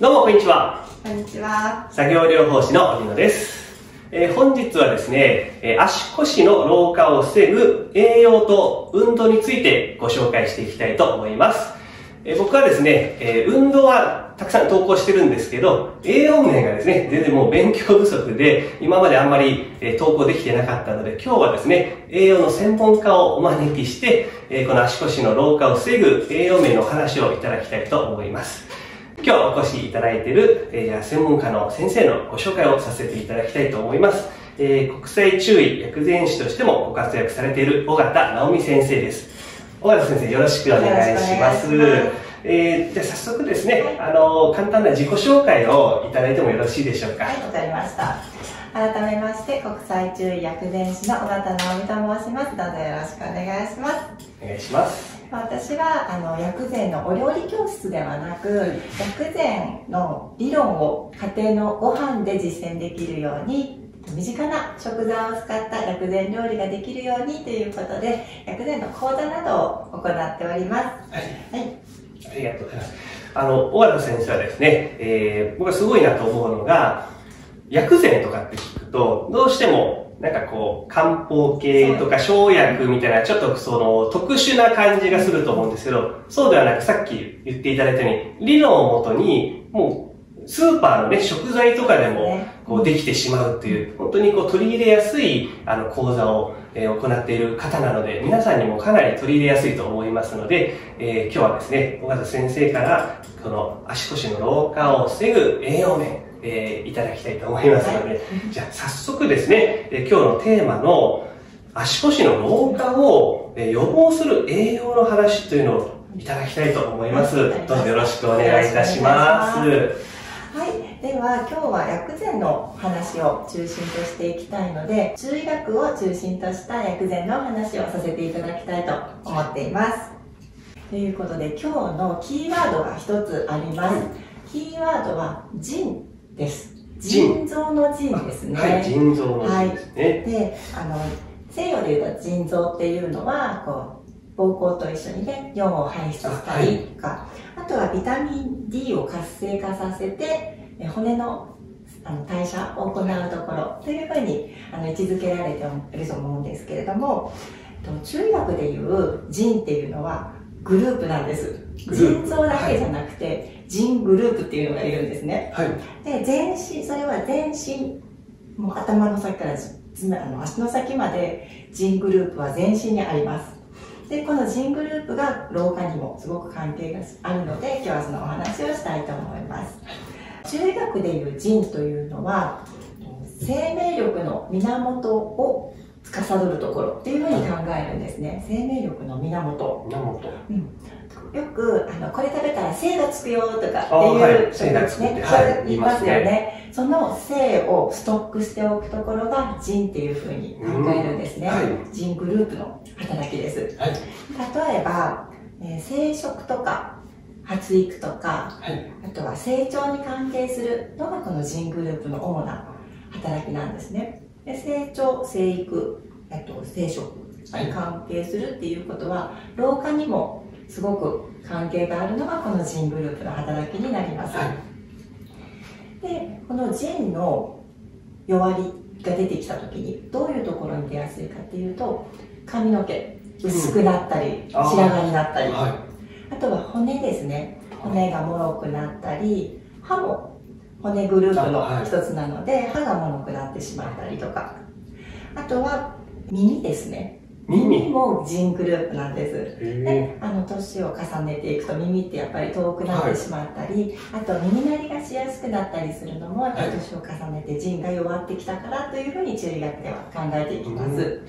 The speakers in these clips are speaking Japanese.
どうもこんにちは。こんにちは。作業療法士の荻野です。えー本日はですね、えー足腰の老化を防ぐ栄養と運動についてご紹介していきたいと思います。えー僕はですね、えー運動はたくさん投稿してるんですけど、栄養面がですね、全然もう勉強不足で、今まであんまり、えー投稿できてなかったので、今日はですね、栄養の専門家をお招きして、えーこの足腰の老化を防ぐ栄養面のお話をいただきたいと思います。今日お越しいただいている、えー専門家の先生のご紹介をさせていただきたいと思います。えー国際中医薬膳師としてもご活躍されている尾形直美先生です。尾形先生よろしくお願いします。えーじゃあ早速ですね、あの簡単な自己紹介をいただいてもよろしいでしょうか？はい、わかりました。改めまして、国際中医薬膳師の尾形直美と申します。どうぞよろしくお願いします。お願いします。私はあの薬膳のお料理教室ではなく薬膳の理論を家庭のご飯で実践できるように身近な食材を使った薬膳料理ができるようにということで薬膳の講座などを行っております。はい。はい、ありがとうございます。あの、尾形先生はですね、えー僕はすごいなと思うのが、薬膳とかって聞くと、どうしても、なんかこう、漢方系とか生薬みたいな、ちょっとその、特殊な感じがすると思うんですけど、そうではなく、さっき言っていただいたように、理論をもとに、もう、スーパーのね、食材とかでもね、こう、できてしまうっていう、本当にこう、取り入れやすい、あの、講座を、えー行っている方なので、皆さんにもかなり取り入れやすいと思いますので、えー今日はですね、尾形先生から、この足腰の老化を防ぐ栄養面、えーいただきたいと思いますので、じゃあ早速ですね、えー今日のテーマの足腰の老化をえー予防する栄養の話というのをいただきたいと思います。はい。どうぞよろしくお願いいたします。よはい、では今日は薬膳の話を中心としていきたいので中医学を中心とした薬膳のお話をさせていただきたいと思っています。ということで今日のキーワードが一つあります、はい。キーワードは腎です。腎腎臓の腎ですね、はい、腎臓の腎ですね。であの西洋でいうと腎臓っていうのはこう膀胱と一緒にね尿を排出したりとかあ,、とはビタミン D を活性化させてえ骨のあの代謝を行うところというふうにあの位置づけられていると思うんですけれどもえっと中医学でいう腎っていうのはグループなんです。腎臓だけじゃなくて、腎グループっていうのがいるんですね。はい。で全身それは全身もう頭の先からあの足の先まで腎グループは全身にあります。でこの腎グループが老化にもすごく関係があるので今日はそのお話をしたいと思います。中医学でいう腎というのは生命力の源を司るところっていうふうに考えるんですね。生命力の源。源。よくあのこれ食べたら精がつくよとかってあはい。いう精がつくってね、はい言いますよね。その精をストックしておくところが腎っていうふうに考えるんですね、うんはい。腎グループの働きです。はい。例えば、えー生殖とか発育とかはい。あとは成長に関係するのがこの腎グループの主な働きなんですね。で成長生育あと生殖に関係するっていうことは老化にもすごく関係があるのがこの腎グループの働きになります、はい。でこの腎の弱りが出てきた時にどういうところに出やすいかっていうと髪の毛薄くなったり、あー。白髪になったり。はあとは骨ですね。骨が脆くなったり歯も骨グループのあはい。一つなので、歯が脆くなってしまったりとか。あとは耳ですね。い。耳。も腎グループなんですへであの年を重ねていくと耳ってやっぱり遠くなってしまったり、あと耳鳴りがしやすくなったりするのもやっぱり年を重ねて腎が弱ってきたからというふうに中医学では考えていきます、う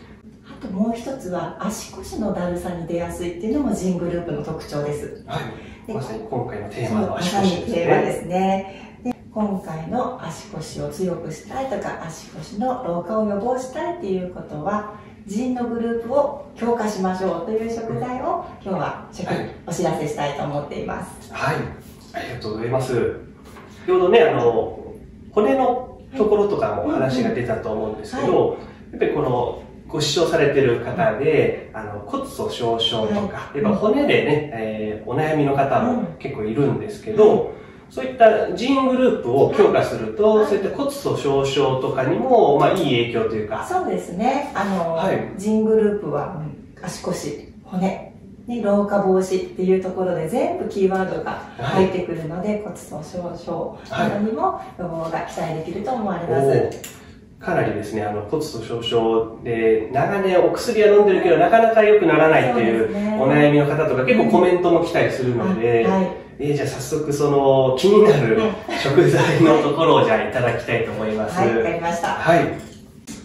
あともう一つは足腰のだるさに出やすいっていうのも腎グループの特徴ですはい。でまさに今回のテーマの足腰ですね。テーマですねで今回の足腰を強くしたいとか足腰の老化を予防したいっていうことは腎のグループを強化しましょうという食材を今日は食はいお知らせしたいと思っています。はい。ありがとうございます。先ほどね、あの、骨のところとかも話が出たと思うんですけど、やっぱりこの、ご視聴されてる方で、あの骨粗鬆症とか、はいやっぱ骨でね、えーお悩みの方も結構いるんですけど、そういったジーングループを強化すると、はい。そういった骨粗鬆症とかにも、まあ、いい影響というか、そうですね。あの、はい。ジングループは、うん足腰、骨、ね、老化防止っていうところで全部キーワードが入ってくるので、骨粗鬆症などにも予防が期待できると思われます。かなりですね、あの骨粗鬆症で、長年お薬は飲んでるけど、なかなか良くならないっていうお悩みの方とか、結構コメントも来たりするので、はい。えーじゃあ早速その気になる食材のところをじゃあいただきたいと思います。はい、わかりました。はい。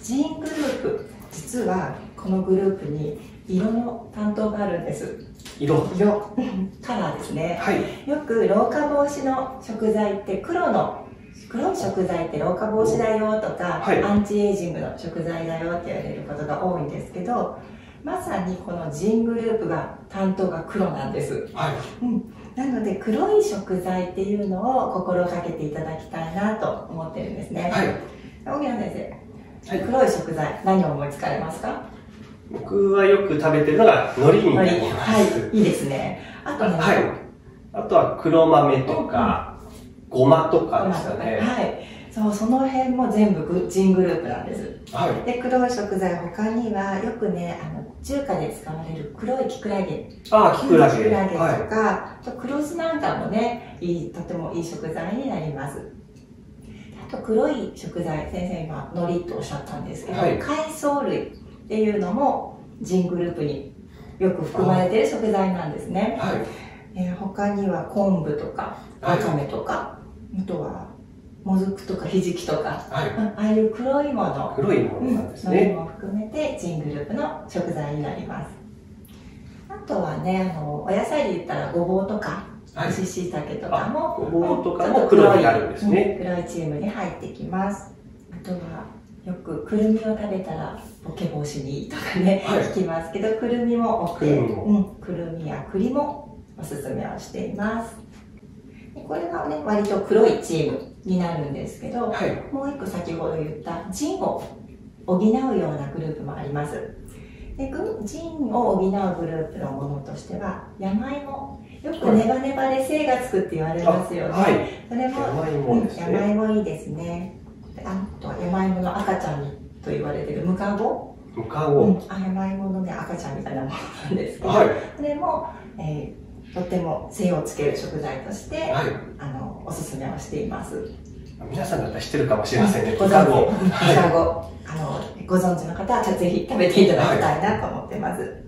ジーングループ、実はこのグループに色の担当があるんです。色？色、カラーですね。はい。よく老化防止の食材って黒の黒い食材って老化防止だよとか、はいアンチエイジングの食材だよって言われることが多いんですけどまさにこのジングループが担当が黒なんですはい。なので黒い食材っていうのを心がけていただきたいなと思ってるんですね。はい。荻野先生、はい。黒い食材何を思いつかれますか？僕はよく食べてるのが海苔になります。はい。いいですね。あとね、はい。あとは黒豆とか、ごまとかですかね。はいそうその辺も全部グジングループなんですはい。で黒い食材他にはよくねあの中華で使われる黒いキクラゲああ、キクラゲ。キクラゲとはか、あと黒酢なんかもねいいとてもいい食材になりますあと黒い食材先生今海苔とおっしゃったんですけど、はい海藻類っていうのもジングループによく含まれている食材なんですねい。はい。えー他には昆布とかはいわかめとか、あとはもずくとかひじきとか。はい。うんああいう黒いもの。黒いものなんですのりね。も含めてジングループの食材になります。あとはねあのお野菜で言ったらごぼうとかはい。干し椎茸とかも、ごぼうとかも黒になるんですね。うん黒いチームに入ってきます。あとはよくくるみを食べたらボケ防止にとかね、はい。聞きますけどくるみも OK くるみも。うん、くるみや栗もおすすめをしています。でこれがね割と黒いチームになるんですけど、はい。もう一個先ほど言ったジンを補うようなグループもあります。でグジンを補うグループのものとしては山芋よくネバネバで精がつくって言われますよね、はい。それも山うん芋です山ね。芋いいですねであとは山芋の赤ちゃんと言われてるムカゴ、むかご。うん、あ山芋のね赤ちゃんみたいなものなんですけど、はい。それも、えーとても精をつける食材として、はい。あのおすすめをしています。皆さんだったら知ってるかもしれませんね。ご存知、の、ご存知の方はぜひ食べていただきたいなと思ってます。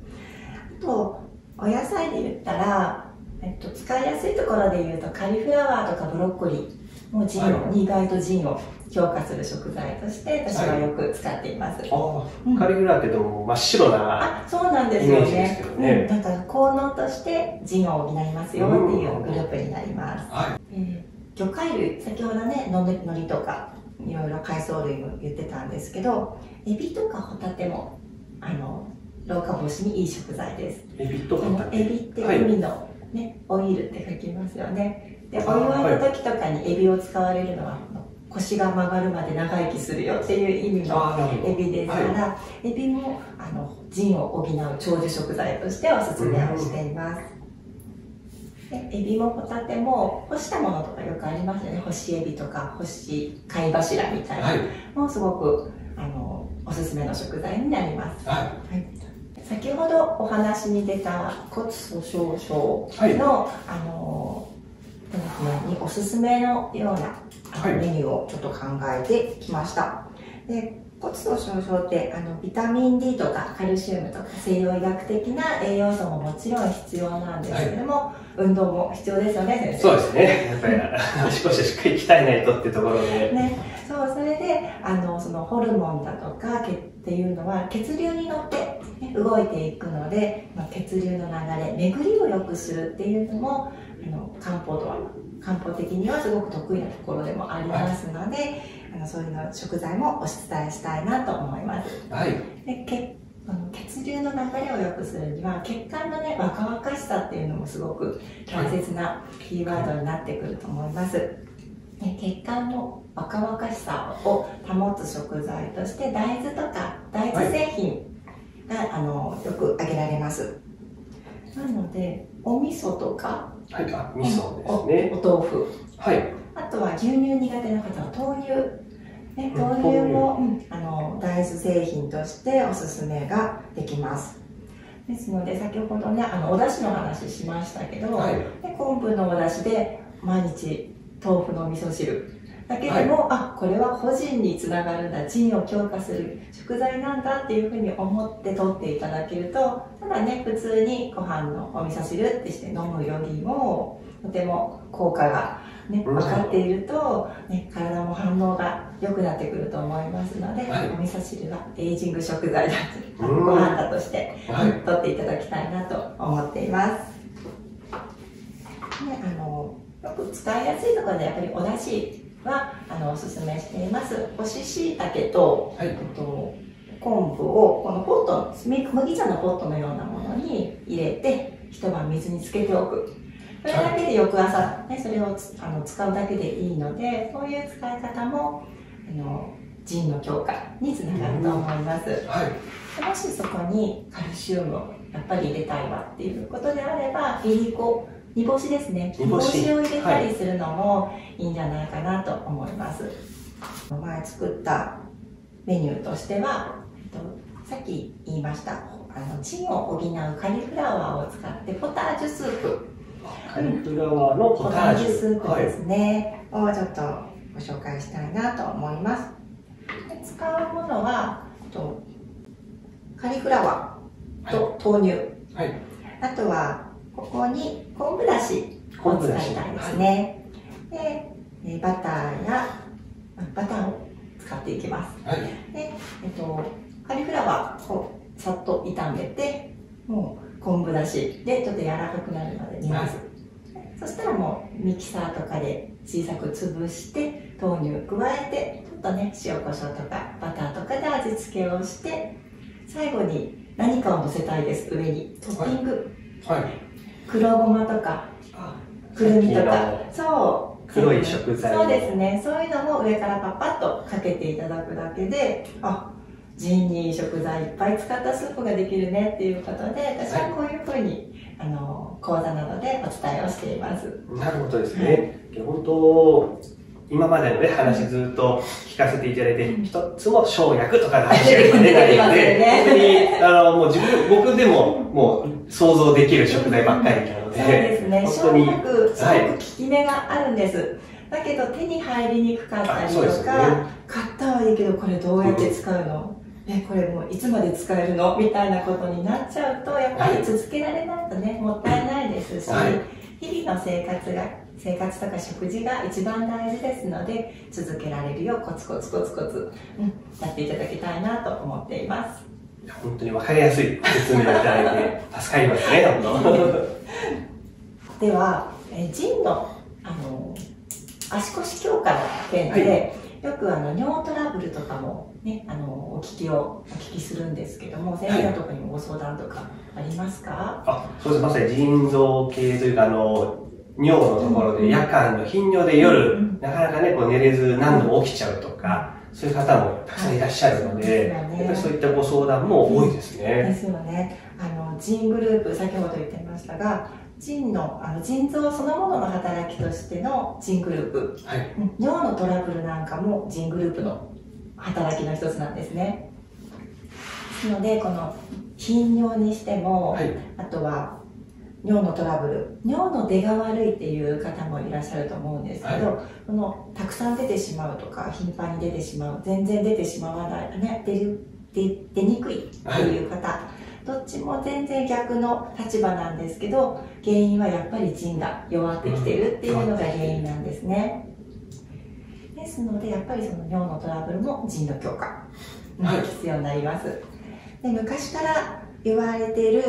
あと、お野菜で言ったら、えっと、使いやすいところで言うと、カリフラワーとかブロッコリーもジンを、はい意外とジンを強化する食材として、私はよく使っています。あうんあ、カリフラってでも真っ白な。あ、そうなんですよね。ねうん、だから効能としてジンを補いますよっていうグループになります。はえー魚介類先ほどねのりとかいろいろ海藻類も言ってたんですけどエビとかホタテもあの老化防止にいい食材ですい。エビとホタテ。エビってはい海の、ねオイルって書きますよねでお祝いの時とかにエビを使われるのは、腰が曲がるまで長生きするよっていう意味の。エビですから、エビもあの腎を補う長寿食材としておすすめをしています、でエビもホタテも干したものとかよくありますよね。干しエビとか干し貝柱みたいな、はい。もうすごくあのおすすめの食材になります。は先ほどお話に出た骨粗鬆症の、はい。あのにおすすめのようなメニューをちょっと考えてきました。で骨粗鬆症ってあのビタミン D とかカルシウムとか西洋医学的な栄養素ももちろん必要なんですけれども、運動も必要ですよね先生。そうですね。やっぱり足腰をしっかり鍛えないとっていうところで。ね、そうそれであのそのホルモンだとか血っていうのは血流に乗って、ね、動いていくので、まあ、血流の流れ巡りを良くするっていうのもあの漢方とは漢方的にはすごく得意なところでもありますので、あのそういうの食材もお伝えしたいなと思います。はい。で血あの血流の流れを良くするには血管のね若々しさっていうのもすごく大切なキーワードになってくると思います。ね血管の若々しさを保つ食材として大豆とか大豆製品が、あのよく挙げられます。なのでお味噌とかはい、あ、味噌ですね。おお豆腐。はい。あとは牛乳苦手な方は豆乳。ね、うん豆乳も、うんあの大豆製品としておすすめができます。ですので先ほどねあのお出汁の話しましたけど、はい。で昆布のお出汁で毎日豆腐の味噌汁だけでも、あこれは保腎につながるんだ。腎を強化する。食材なんだっていうふうに思って取っていただけるとただね普通にご飯のお味噌汁ってして飲むよりもとても効果が、ね、うん。分かっていると、ね、体も反応が良くなってくると思いますので、はい。お味噌汁はエイジング食材だとうん。ご飯だとしてはい。取っていただきたいなと思っています。ね、あのよく使いやすいところでやっぱりお出汁はあのおすすめしています。干し椎茸と、はいと昆布をこのポット麦麦茶のポットのようなものに入れて一晩水につけておく。それだけで翌朝、ね、それをつあの使うだけでいいのでそういう使い方もあの腎の強化につながると思います。はい。もしそこにカルシウムをやっぱり入れたいわっていうことであればいりこ煮干しですね。煮干し。を入れたりするのもいいんじゃないかなと思います、前作ったメニューとしては、えっと、さっき言いましたあの腎を補うカリフラワーを使ってポタージュスープ。カリフラワーのポポタージュ。ュスープはいですね、をちょっとご紹介したいなと思います。で使うものはとカリフラワーと豆乳、はい。あとはここに昆布だしを使いたいですね、でえバターやあバターを使っていきます。はい。で、えっと、カリフラワーをさっと炒めてもう昆布だしでちょっと柔らかくなるまで煮ます、そしたらもうミキサーとかで小さく潰して豆乳加えてちょっとね塩コショウとかバターとかで味付けをして最後に何かを乗せたいです上に。トッピング、はい。黒ごまとかくるみとか。そう。黒い食材。をそうですね。そういうのも上からパッパッとかけていただくだけであ腎にいい食材いっぱい使ったスープができるねっていうことで私はこういうふうに、あの講座などでお伝えをしています。なるほどですね。本当、今までのね、話ずっと聞かせていただいて、一つも生薬とかの話が今出ないので、出本当に、あの、もう自分、僕でも、もう想像できる食材ばっかりなので、そうですね。生薬すごはい。く効き目があるんです、だけど手に入りにくかったりとか、ね。買ったはいいけどこれどうやって使うの、えこれもういつまで使えるの？みたいなことになっちゃうとやっぱり続けられないとねもったいないですし、はい。日々の生活が生活とか食事が一番大事ですので続けられるようコツコツコツコツ、うん、やっていただきたいなと思っています。本当に分かりやすい 説明をいただいて、助かりますね、本 では、えー腎のあの足腰強化の件で、よくあの尿トラブルとかもねあのお聞きをお聞きするんですけども先生のところにもご相談とかありますか、あ、そうです。まさに腎臓系というか、あの、尿のところで夜間の頻尿で夜、うん。なかなかね、こう寝れず何度も起きちゃうとか、そういう方もたくさんいらっしゃるので、はいね。やっぱりそういったご相談も多いですでね。すよね。あの腎グループ先ほど言ってましたが腎のあの腎臓そのものの働きとしての腎グループ。はい。うん。尿のトラブルなんかも腎グループの働きの一つなんですね。ですのでこの頻尿にしても、はい。あとは尿のトラブル尿の出が悪いっていう方もいらっしゃると思うんですけど、このたくさん出てしまうとか頻繁に出てしまう全然出てしまわない、ね、出る出出にくいっていう方、どっちも全然逆の立場なんですけど原因はやっぱり腎が弱ってきてるっていうのが原因なんですね、ですのでやっぱりその尿のトラブルも腎の強化がはい。必要になります、で昔から言われている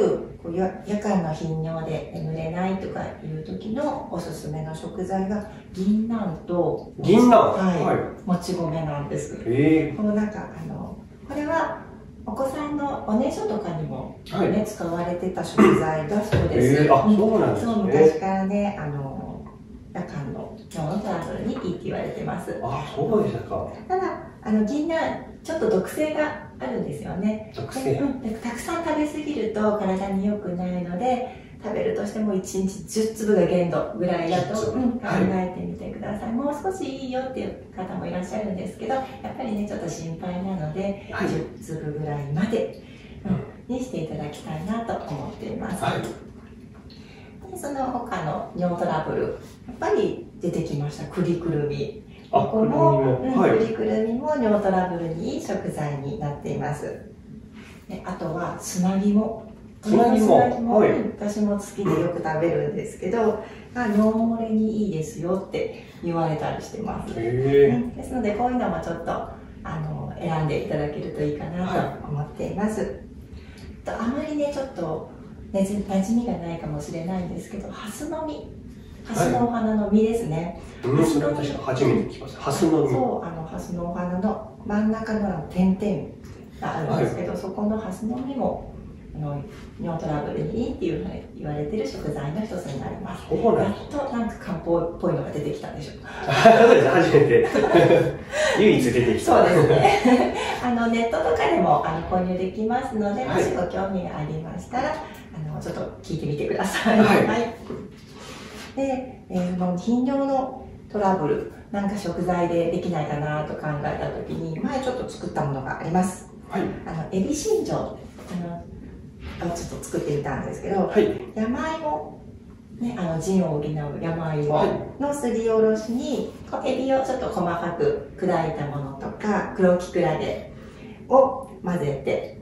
こう夜夜間の頻尿で眠れないとかいう時のおすすめの食材が銀杏と銀杏？はいはい。もち米なんです。えこのなんかあのこれはお子さんのおねしょとかにも、ねはい。使われてた食材だそうです、えー。あそうなんですね。そう昔からねあの夜間の尿のトラブルにいいって言われてます。あ、そうでしたか。ただあの銀杏ちょっと毒性があるんですよね。たくさん食べ過ぎると体に良くないので食べるとしても1日10粒が限度ぐらいだと、うん、考えてみてください、もう少しいいよっていう方もいらっしゃるんですけどやっぱりねちょっと心配なので、はい、10粒ぐらいまで、うん、にしていただきたいなと思っています、はい。でその他の尿トラブルやっぱり出てきました。クリくるみここも、うんくるみも尿トラブルにいい食材になっています。であとは砂肝砂肝も、はい、私も好きでよく食べるんですけど、あ尿漏れにいいですよって言われたりしてます、ですのでこういうのもちょっとあの選んでいただけるといいかなと思っています、はい、あまりねちょっとなじ馴染みがないかもしれないんですけどハスの実ハスのお花の実ですね。はい、ハスの実。初めて聞きました。ハスの実。そう、あの、ハスのお花の真ん中の点々があるんですけど、はい、そこのハスの実もあの尿トラブルにいいっていうふうに言われてる食材の一つになります。やっとなんか漢方っぽいのが出てきたんでしょう 初めて。唯一出てきた。そうですね。あのネットとかでもあの購入できますので、もしご興味がありましたら、あのちょっと聞いてみてください。はい。はい、で、えー、もう頻尿のトラブル、なんか食材でできないかなと考えたときに、前ちょっと作ったものがあります。はい。あの、エビ新庄。あのをちょっと作ってみたんですけど、はい、山芋ね、あの腎を補う山芋のすりおろしに、エビをちょっと細かく砕いたものとか黒きくらげを混ぜて、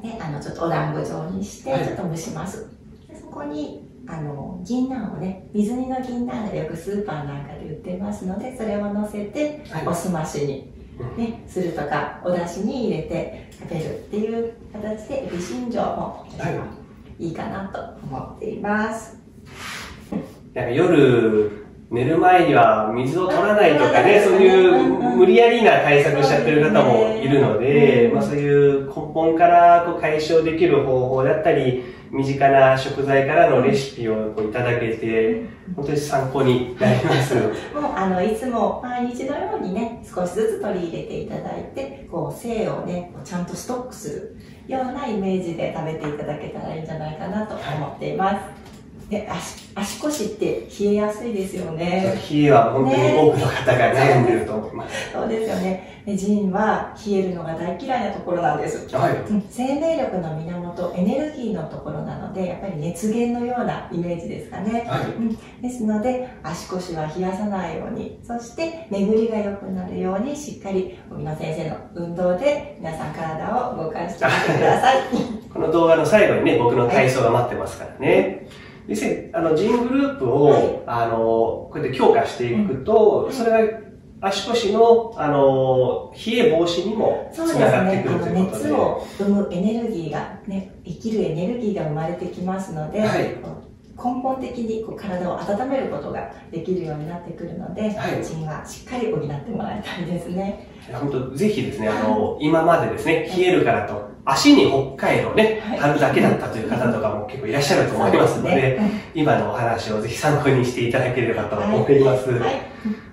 ね、あのちょっとお団子状にしてちょっと蒸します、でそこにあの銀杏をね水煮の銀杏がよくスーパーなんかで売ってますのでそれをのせて、おすましにね、するとかお出汁に入れて食べるっていう形でエビ新庄もい。いかなと思っています。なんか夜寝る前には水を取らないとかね、そういう無理やりな対策しちゃってる方もいるので、まあそういう根本からこう解消できる方法だったり、身近な食材からのレシピをこういただけて、本当に参考になります。もう、あの、いつも毎日のようにね、少しずつ取り入れていただいて、こう、性をね、ちゃんとストックするようなイメージで食べていただけたらいいんじゃないかなと思っています。はいで足足腰って冷えやすいですよね。冷えは本当に多くの方が悩んでると思います。そうですよね。ジンは冷えるのが大嫌いなところなんです。はい、生命力の源、エネルギーのところなので、やっぱり熱源のようなイメージですかね。はい、うん、ですので、足腰は冷やさないように、そして巡りが良くなるように、しっかり荻野先生の運動で皆さん体を動かしてみてください。この動画の最後にね、僕の体操が待ってますからね。はい要するに、あの、ジングループを、はい、あの、こうやって強化していくと、うん、それが足腰の、あの、冷え防止にもつながってくるということで。熱を生むエネルギーが、ね、生きるエネルギーが生まれてきますので、はい、根本的にこう体を温めることができるようになってくるので、はい、ジンはしっかり補ってもらいたいですね。本当、ぜひですね、あの、今までですね、冷えるからと、足に北海道ね、貼るだけだったという方とかも結構いらっしゃると思いますので、今のお話をぜひ参考にしていただければと思います。はい。い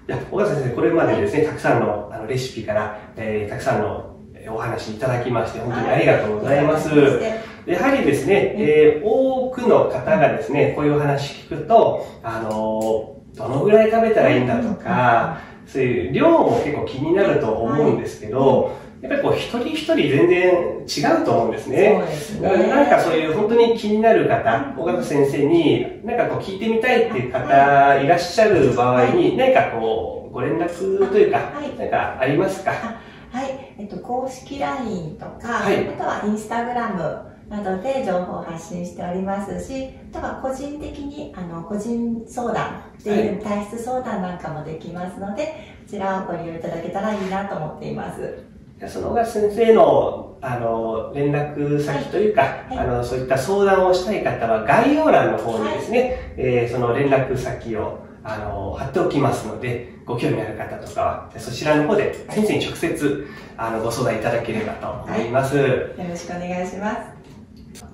や、小川先生、これまでですね、たくさんのあのレシピから、えー、たくさんのお話いただきまして、本当にありがとうございます。やはりですね、えー、多くの方がですね、こういうお話聞くと、あのどのぐらい食べたらいいんだとか、そういう量も結構気になると思うんですけど、やっぱりこう一人一人全然違うと思うんですね。そうね。なんかそういう本当に気になる方、小川先生になんかこう聞いてみたいっていう方いらっしゃる場合に、何かこうご連絡というか、なんかありますか？はい、えっと、公式 LINE とか、はい、あとはインスタグラムなどで情報を発信しておりますし、あとは個人的にあの個人相談っていう体質相談なんかもできますので、こちらをご利用いただけたらいいなと思っています。その小川先生のあの連絡先というか、はい。はい、あのそういった相談をしたい方は概要欄の方にですね、はい、えー、その連絡先をあの貼っておきますので、ご興味ある方とかは、そちらの方で先生に直接あのご相談いただければと思います、よろしくお願いします。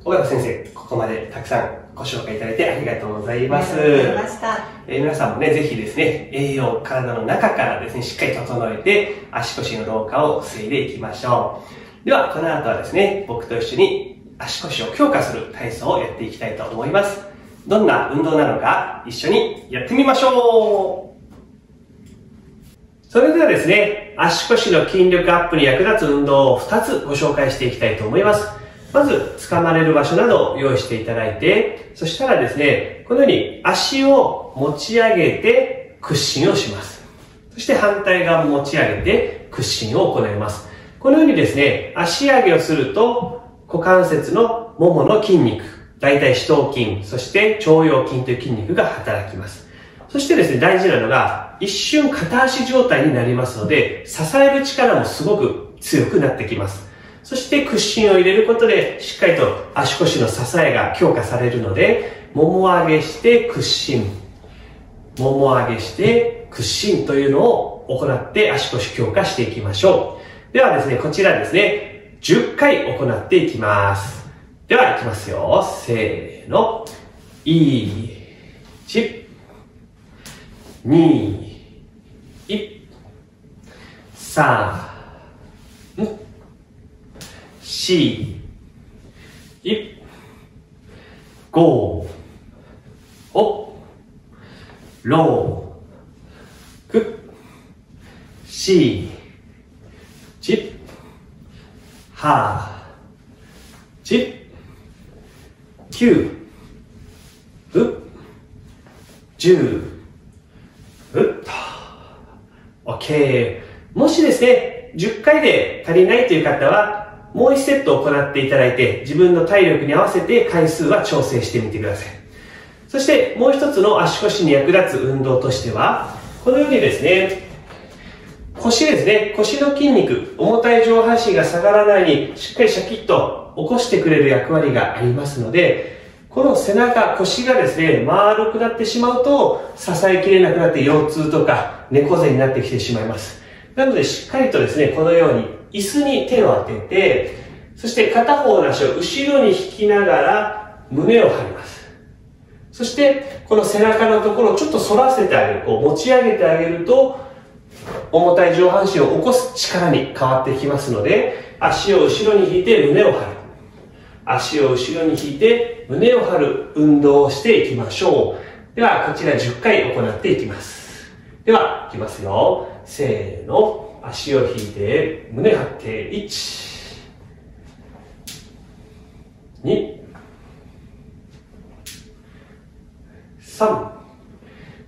小川先生、ここまでたくさんご紹介いただいてありがとうございます。ありがとうございました。えー、皆さんもね、ぜひですね、栄養、体の中からですね、しっかり整えて、足腰の老化を防いでいきましょう。では、この後はですね、僕と一緒に足腰を強化する体操をやっていきたいと思います。どんな運動なのか一緒にやってみましょうそれではですね、足腰の筋力アップに役立つ運動を2つご紹介していきたいと思います。まず、掴まれる場所などを用意していただいて、そしたらですね、このように足を持ち上げて屈伸をします。そして反対側も持ち上げて屈伸を行います。このようにですね、足上げをすると股関節のももの筋肉、大腿四頭筋、そして腸腰筋という筋肉が働きます。そしてですね、大事なのが、一瞬片足状態になりますので、支える力もすごく強くなってきます。そして屈伸を入れることで、しっかりと足腰の支えが強化されるので、もも上げして屈伸。もも上げして屈伸というのを行って足腰強化していきましょう。ではですね、こちらですね、10回行っていきます。では、いきますよ。せーの。1、2、1、3、4、1、5、お、ろう、く、し、ち、は、ち、9、う、10、うっと。OK。もしですね、10回で足りないという方は、もう1セット行っていただいて、自分の体力に合わせて回数は調整してみてください。そしてもう一つの足腰に役立つ運動としては、このようにですね、腰ですね、腰の筋肉、重たい上半身が下がらないように、しっかりシャキッと起こしてくれる役割がありますので、この背中、腰がですね、丸くなってしまうと、支えきれなくなって腰痛とか猫背になってきてしまいます。なので、しっかりとですね、このように椅子に手を当てて、そして片方の足を後ろに引きながら胸を張ります。そして、この背中のところをちょっと反らせてあげる、こう持ち上げてあげると、重たい上半身を起こす力に変わってきますので、足を後ろに引いて胸を張る。足を後ろに引いて胸を張る運動をしていきましょう。では、こちら10回行っていきます。では、いきますよ。せーの。足を引いて胸張って、1、2、3、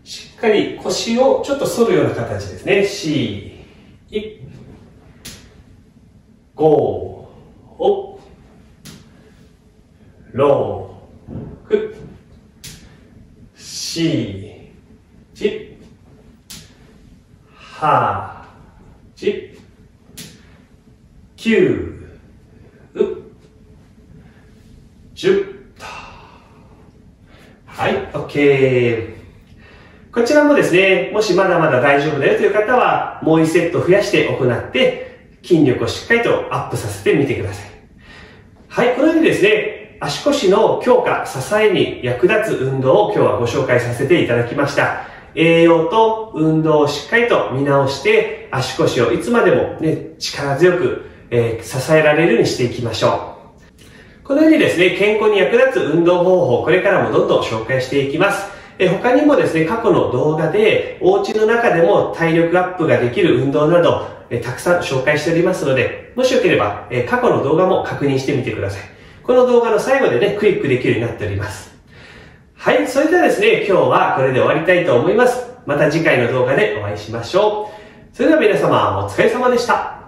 しっかり腰をちょっと反るような形ですね。4、1、5、お、9、10はい、OK。こちらもですね、もしまだまだ大丈夫だよという方は、もう1セット増やして行って、筋力をしっかりとアップさせてみてください。はい、このようにですね、足腰の強化、支えに役立つ運動を今日はご紹介させていただきました。栄養と運動をしっかりと見直して、足腰をいつまでもね、力強く、えー、支えられるようにしていきましょう。このようにですね、健康に役立つ運動方法、これからもどんどん紹介していきます。え他にもですね、過去の動画で、お家の中でも体力アップができる運動など、えたくさん紹介しておりますので、もしよければ、え過去の動画も確認してみてください。この動画の最後でね、クリックできるようになっております。はい、それではですね、今日はこれで終わりたいと思います。また次回の動画でお会いしましょう。それでは皆様、お疲れ様でした。